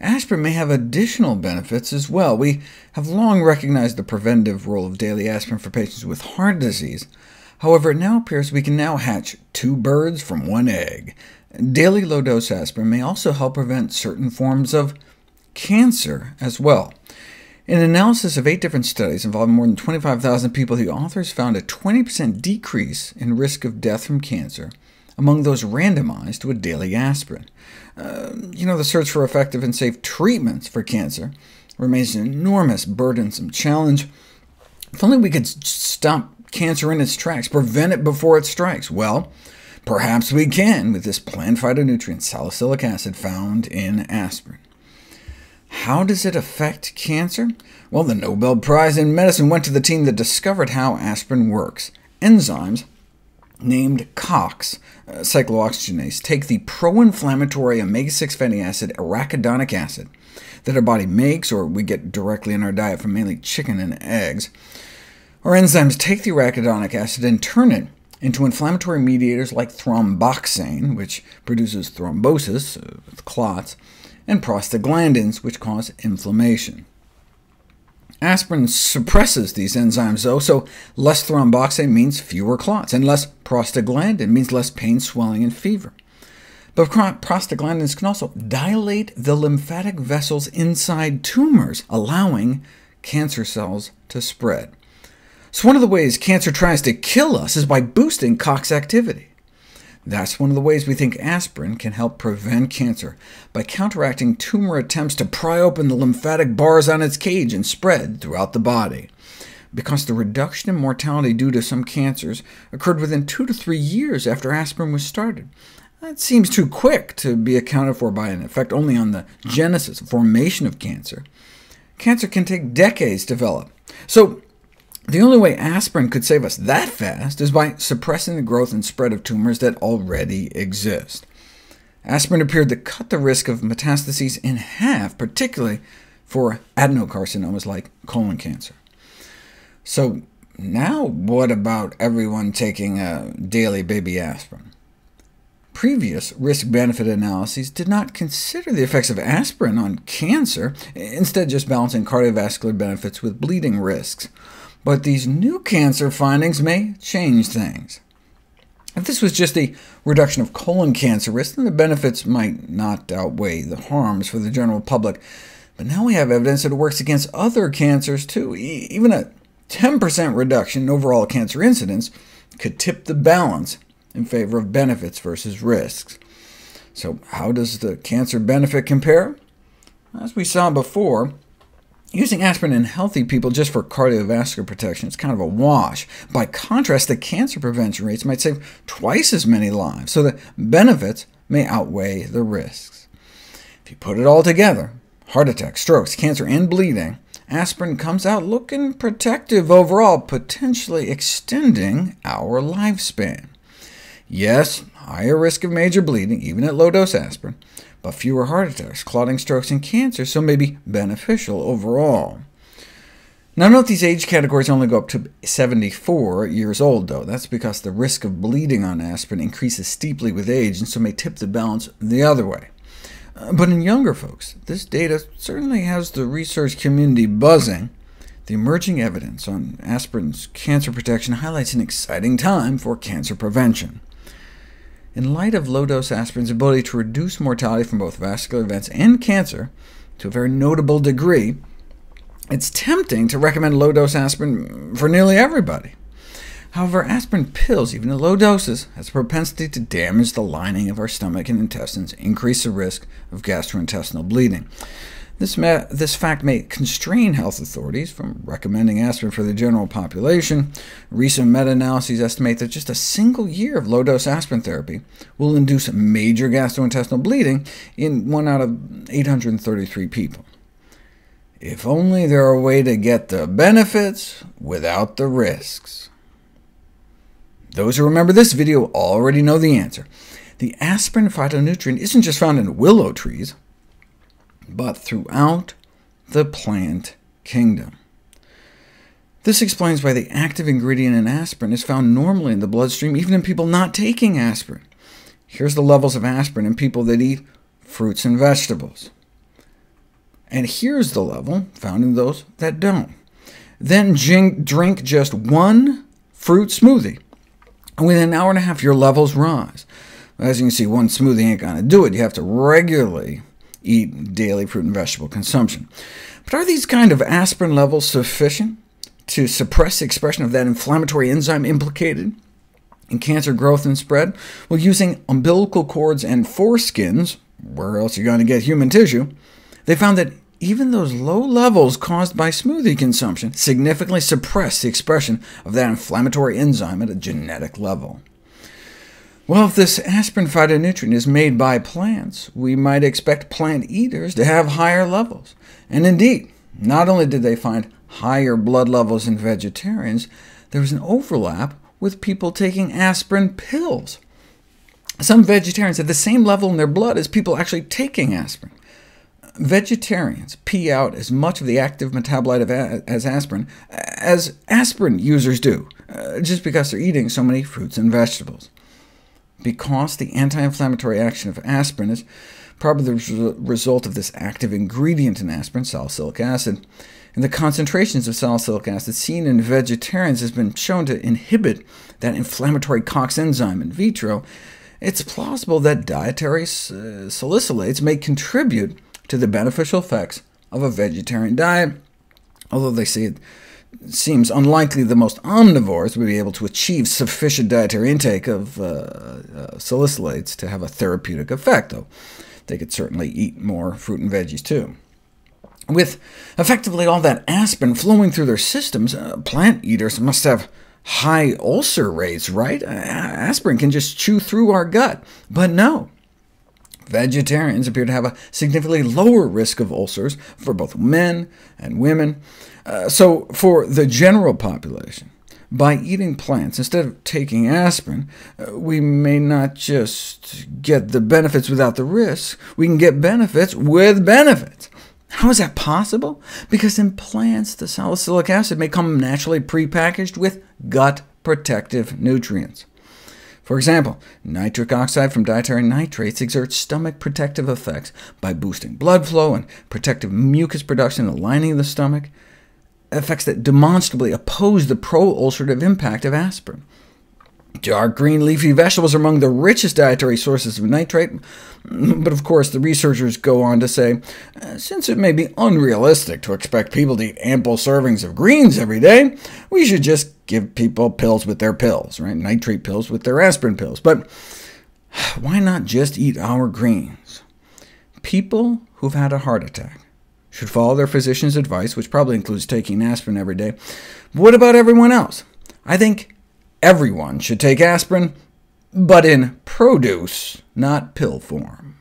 aspirin may have additional benefits as well. We have long recognized the preventive role of daily aspirin for patients with heart disease. However, it now appears we can now hatch two birds from one egg. Daily low-dose aspirin may also help prevent certain forms of cancer as well. In an analysis of eight different studies involving more than 25,000 people, the authors found a 20% decrease in risk of death from cancer among those randomized to a daily aspirin. Uh, you know, the search for effective and safe treatments for cancer remains an enormous, burdensome challenge. If only we could stop cancer in its tracks, prevent it before it strikes. Well, perhaps we can with this plant phytonutrient salicylic acid found in aspirin. How does it affect cancer? Well, the Nobel Prize in Medicine went to the team that discovered how aspirin works. Enzymes named COX, uh, cyclooxygenase, take the pro-inflammatory omega-6 fatty acid arachidonic acid that our body makes, or we get directly in our diet from mainly chicken and eggs. Our enzymes take the arachidonic acid and turn it into inflammatory mediators like thromboxane, which produces thrombosis, uh, with clots, and prostaglandins, which cause inflammation. Aspirin suppresses these enzymes, though, so less thromboxane means fewer clots, and less prostaglandin means less pain, swelling, and fever. But prostaglandins can also dilate the lymphatic vessels inside tumors, allowing cancer cells to spread. So one of the ways cancer tries to kill us is by boosting COX activity. That's one of the ways we think aspirin can help prevent cancer, by counteracting tumor attempts to pry open the lymphatic bars on its cage and spread throughout the body. Because the reduction in mortality due to some cancers occurred within two to three years after aspirin was started. That seems too quick to be accounted for by an effect only on the genesis, formation of cancer. Cancer can take decades to develop. So the only way aspirin could save us that fast is by suppressing the growth and spread of tumors that already exist. Aspirin appeared to cut the risk of metastases in half, particularly for adenocarcinomas like colon cancer. So now what about everyone taking a daily baby aspirin? Previous risk-benefit analyses did not consider the effects of aspirin on cancer, instead just balancing cardiovascular benefits with bleeding risks. But these new cancer findings may change things. If this was just a reduction of colon cancer risk, then the benefits might not outweigh the harms for the general public. But now we have evidence that it works against other cancers too. E even a 10% reduction in overall cancer incidence could tip the balance in favor of benefits versus risks. So how does the cancer benefit compare? As we saw before, Using aspirin in healthy people just for cardiovascular protection is kind of a wash. By contrast, the cancer prevention rates might save twice as many lives, so the benefits may outweigh the risks. If you put it all together, heart attack, strokes, cancer, and bleeding, aspirin comes out looking protective overall, potentially extending our lifespan. Yes, higher risk of major bleeding, even at low-dose aspirin, but fewer heart attacks, clotting, strokes, and cancer, so may be beneficial overall. Now note these age categories only go up to 74 years old, though. That's because the risk of bleeding on aspirin increases steeply with age, and so may tip the balance the other way. Uh, but in younger folks, this data certainly has the research community buzzing. The emerging evidence on aspirin's cancer protection highlights an exciting time for cancer prevention. In light of low-dose aspirin's ability to reduce mortality from both vascular events and cancer to a very notable degree, it's tempting to recommend low-dose aspirin for nearly everybody. However, aspirin pills, even at low doses, has a propensity to damage the lining of our stomach and intestines, increase the risk of gastrointestinal bleeding. This, this, fact may constrain health authorities from recommending aspirin for the general population. Recent meta-analyses estimate that just a single year of low-dose aspirin therapy will induce major gastrointestinal bleeding in 1 out of 833 people. If only there were a way to get the benefits without the risks. Those who remember this video already know the answer. The aspirin phytonutrient isn't just found in willow trees, but throughout the plant kingdom. This explains why the active ingredient in aspirin is found normally in the bloodstream, even in people not taking aspirin. Here's the levels of aspirin in people that eat fruits and vegetables. And here's the level found in those that don't. Then drink just one fruit smoothie, and within an hour and a half your levels rise. As you can see, one smoothie ain't going to do it. You have to regularly eat daily fruit and vegetable consumption. But are these kind of aspirin levels sufficient to suppress the expression of that inflammatory enzyme implicated in cancer growth and spread? Well, using umbilical cords and foreskins, where else are you going to get human tissue, they found that even those low levels caused by smoothie consumption significantly suppress the expression of that inflammatory enzyme at a genetic level. Well, if this aspirin phytonutrient is made by plants, we might expect plant eaters to have higher levels. And indeed, not only did they find higher blood levels in vegetarians, there was an overlap with people taking aspirin pills. Some vegetarians had the same level in their blood as people actually taking aspirin. Vegetarians pee out as much of the active metabolite of as aspirin as aspirin users do, uh, just because they're eating so many fruits and vegetables. Because the anti-inflammatory action of aspirin is probably the result of this active ingredient in aspirin, salicylic acid, and the concentrations of salicylic acid seen in vegetarians has been shown to inhibit that inflammatory COX enzyme in vitro, it's plausible that dietary uh, salicylates may contribute to the beneficial effects of a vegetarian diet, although they say it seems unlikely the most omnivores would be able to achieve sufficient dietary intake of uh, uh, salicylates to have a therapeutic effect, though they could certainly eat more fruit and veggies too. With effectively all that aspirin flowing through their systems, uh, plant eaters must have high ulcer rates, right? aspirin can just chew through our gut. But no, Vegetarians appear to have a significantly lower risk of ulcers for both men and women. Uh, so for the general population, by eating plants instead of taking aspirin, uh, we may not just get the benefits without the risk, we can get benefits with benefits. How is that possible? Because in plants, the salicylic acid may come naturally prepackaged with gut protective nutrients. For example, nitric oxide from dietary nitrates exerts stomach protective effects by boosting blood flow and protective mucus production in the lining of the stomach, effects that demonstrably oppose the pro-ulcerative impact of aspirin. Dark green leafy vegetables are among the richest dietary sources of nitrate, but of course the researchers go on to say, uh, since it may be unrealistic to expect people to eat ample servings of greens every day, we should just give people pills with their pills, right? nitrate pills with their aspirin pills. But why not just eat our greens? People who've had a heart attack should follow their physician's advice, which probably includes taking aspirin every day. But what about everyone else? I think everyone should take aspirin, but in produce, not pill form.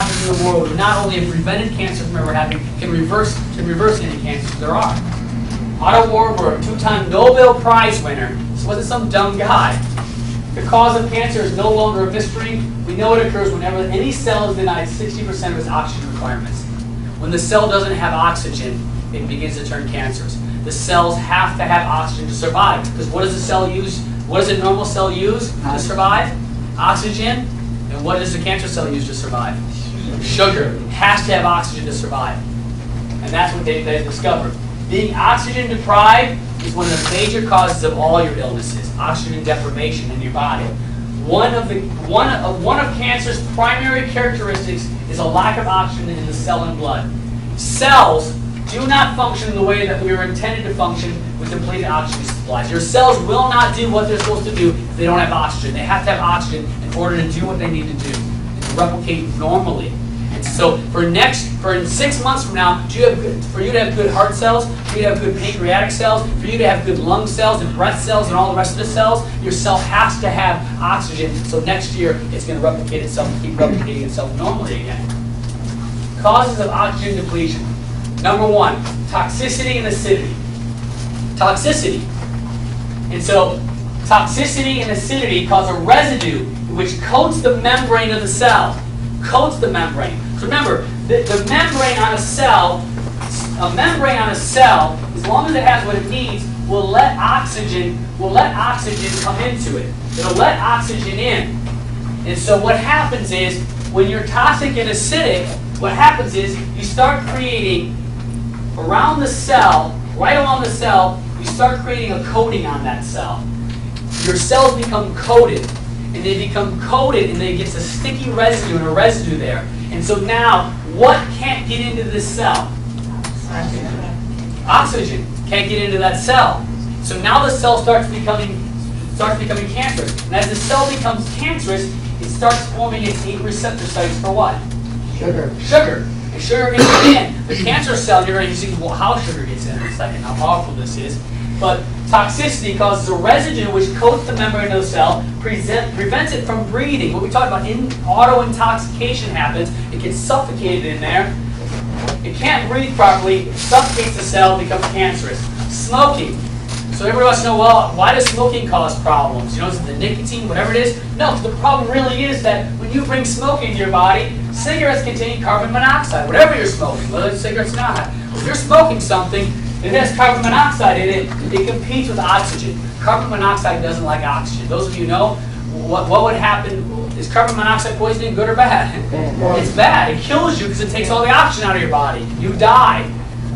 in the world not only have prevented cancer from ever happening, can reverse can reverse any cancers there are. Otto Warburg, two-time Nobel Prize winner, this wasn't some dumb guy. The cause of cancer is no longer a mystery. We know it occurs whenever any cell is denied 60% of its oxygen requirements. When the cell doesn't have oxygen, it begins to turn cancerous. The cells have to have oxygen to survive, because what does a cell use? What does a normal cell use to survive? Oxygen. And what does a cancer cell use to survive? Sugar. It has to have oxygen to survive. And that's what they, they discovered. Being oxygen deprived is one of the major causes of all your illnesses, oxygen deprivation in your body. One of, the, one, of, one of cancer's primary characteristics is a lack of oxygen in the cell and blood. Cells do not function the way that we were intended to function with depleted oxygen supplies. Your cells will not do what they're supposed to do if they don't have oxygen. They have to have oxygen in order to do what they need to do, to replicate normally. So for next, for six months from now, you good, for you to have good heart cells, for you to have good pancreatic cells, for you to have good lung cells and breast cells and all the rest of the cells, your cell has to have oxygen. So next year, it's going to replicate itself and keep replicating itself normally again. Causes of oxygen depletion. Number one, toxicity and acidity. Toxicity. And so toxicity and acidity cause a residue which coats the membrane of the cell. Coats the membrane. So remember, the, the membrane on a cell, a membrane on a cell, as long as it has what it needs, will let oxygen, will let oxygen come into it. It'll let oxygen in. And so what happens is, when you're toxic and acidic, what happens is you start creating around the cell, right along the cell, you start creating a coating on that cell. Your cells become coated. and they become coated and they get a sticky residue and a residue there. And so now, what can't get into this cell? Oxygen can't get into that cell. So now the cell starts becoming starts becoming cancerous. And as the cell becomes cancerous, it starts forming its eight receptor sites for what? Sugar. Sugar. And sugar gets in. The cancer cell, you're going to see well, how sugar gets in in a second, how powerful this is. But toxicity causes a residue which coats the membrane of the cell, present, prevents it from breathing. What we talked about, in, auto-intoxication happens. It gets suffocated in there. It can't breathe properly, suffocates the cell, becomes cancerous. Smoking. So everybody wants to know, well, why does smoking cause problems? You know, is it the nicotine, whatever it is? No, the problem really is that when you bring smoke into your body, cigarettes contain carbon monoxide, whatever you're smoking, whether it's cigarettes or not. If you're smoking something, it has carbon monoxide in it, it competes with oxygen. Carbon monoxide doesn't like oxygen. Those of you know, what, what would happen, is carbon monoxide poisoning good or bad? It's bad. It kills you because it takes all the oxygen out of your body. You die.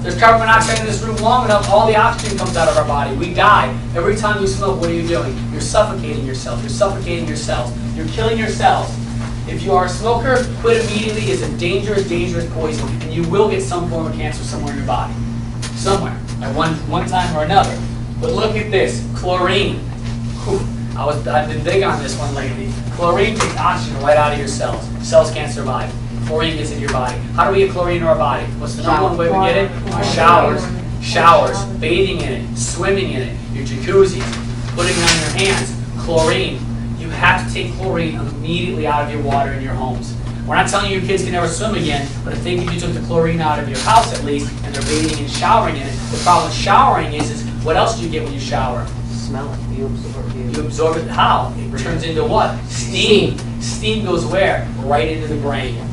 There's carbon monoxide in this room long enough, all the oxygen comes out of our body. We die. Every time you smoke, what are you doing? You're suffocating yourself. You're suffocating your cells. You're killing your cells. If you are a smoker, quit immediately. It's a dangerous, dangerous poison, and you will get some form of cancer somewhere in your body somewhere at one, one time or another. But look at this, chlorine. Whew. I was, I've been big on this one lately. Chlorine takes oxygen right out of your cells. Cells can't survive. Chlorine gets into your body. How do we get chlorine in our body? What's the number one way we get it? Showers. Showers, bathing in it, swimming in it, your jacuzzis, putting it on your hands. Chlorine. You have to take chlorine immediately out of your water in your homes. We're not telling you your kids can never swim again, but I think if you took the chlorine out of your house at least, and they're bathing and showering in it, the problem with showering is, is what else do you get when you shower? Smell it. You absorb it. You absorb it how? It turns into what? Steam. Steam goes where? Right into the brain.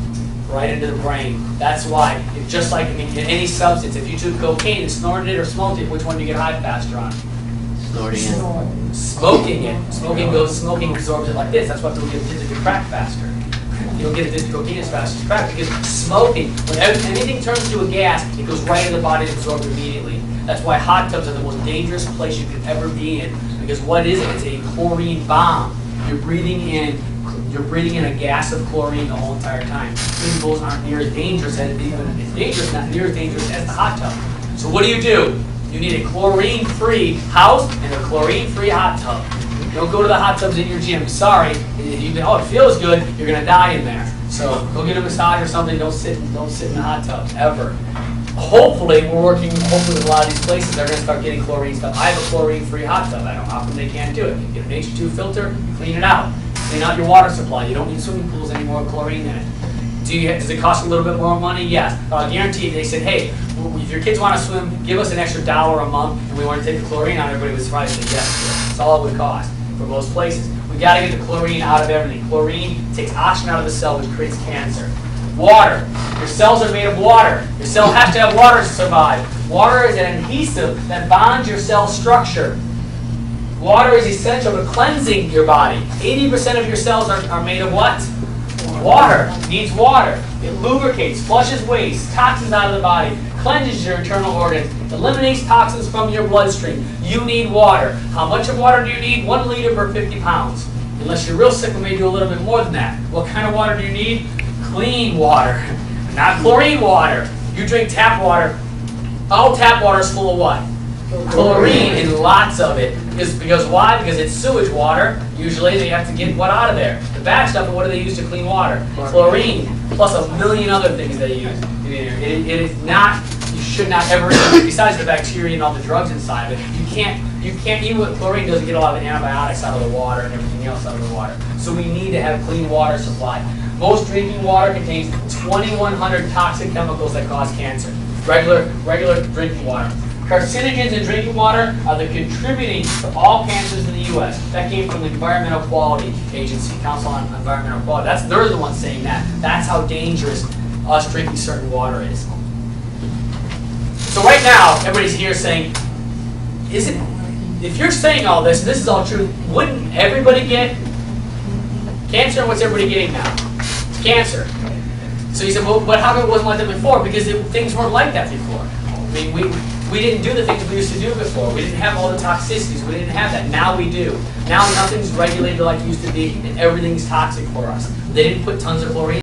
Right into the brain. That's why, if just like I mean, in any substance, if you took cocaine and snorted it or smoked it, which one do you get high faster on? Snorting it. Smoking it. Smoking goes, smoking absorbs it like this. That's why people get addicted to crack faster. You don't get addicted to cocaine as fast as crack because smoking, when anything turns into a gas, it goes right into the body and absorbed immediately. That's why hot tubs are the most dangerous place you could ever be in. Because what is it? It's a chlorine bomb. You're breathing in you're breathing in a gas of chlorine the whole entire time. Swimming pools aren't near as dangerous as even it's dangerous, not near as dangerous as the hot tub. So what do you do? You need a chlorine-free house and a chlorine-free hot tub. Don't go to the hot tubs in your gym. Sorry, you can, oh, it feels good. You're gonna die in there. So go get a massage or something. Don't sit. Don't sit in the hot tubs ever. Hopefully, we're working. Hopefully, with a lot of these places, they're gonna start getting chlorine stuff. I have a chlorine-free hot tub. I don't know how come they can't do it. Get an H2 filter, clean it out. Clean out your water supply. You don't need swimming pools anymore with chlorine in it. Do you, does it cost a little bit more money? Yes. I guarantee they said, hey, if your kids want to swim, give us an extra dollar a month, and we want to take the chlorine out. Everybody was surprised. Yes. That's all it would cost for most places. We've got to get the chlorine out of everything. Chlorine takes oxygen out of the cell, which creates cancer. Water. Your cells are made of water. Your cell has to have water to survive. Water is an adhesive that bonds your cell structure. Water is essential to cleansing your body. 80% of your cells are, are made of what? Water. Needs water. It lubricates, flushes waste, toxins out of the body, cleanses your internal organs, eliminates toxins from your bloodstream. You need water. How much of water do you need? One liter per 50 pounds. Unless you're real sick, we may do a little bit more than that. What kind of water do you need? Clean water, not chlorine water. You drink tap water. All tap water is full of what? Chlorine and lots of it. Because, because why? Because it's sewage water. Usually they have to get what out of there. The bad stuff, what do they use to clean water? Chlorine, plus a million other things they use. It, it, it is not, should not ever, besides the bacteria and all the drugs inside of it, you can't, you can't, even with chlorine doesn't get a lot of antibiotics out of the water and everything else out of the water. So we need to have clean water supply. Most drinking water contains 2,100 toxic chemicals that cause cancer. Regular, regular drinking water. Carcinogens in drinking water are the contributing to all cancers in the U.S. That came from the Environmental Quality Agency, Council on Environmental Quality. That's they're the ones saying that. That's how dangerous us drinking certain water is. So right now, everybody's here saying, "Is it? If you're saying all this, and this is all true, wouldn't everybody get cancer? What's everybody getting now? Cancer." So he said, "Well, but how come it wasn't like that before? Because it, things weren't like that before." I mean, we, we didn't do the things we used to do before. We didn't have all the toxicities. We didn't have that. Now we do. Now nothing's regulated like it used to be, and everything's toxic for us. They didn't put tons of chlorine.